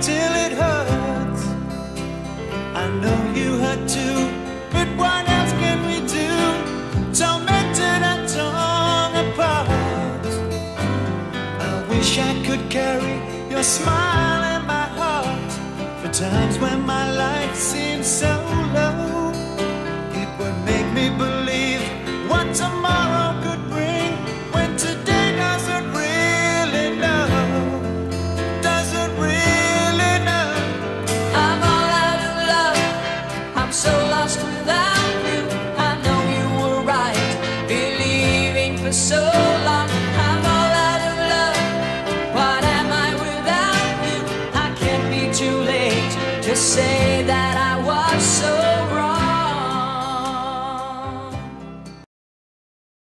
till it hurts. I know you hurt too, but what else can we do? Tormented and torn apart. I wish I could carry your smile in my heart for times when my life seems so so lost without you. I know you were right, believing for so long. I'm all out of love. What am I without you? I can't be too late to say that I was so.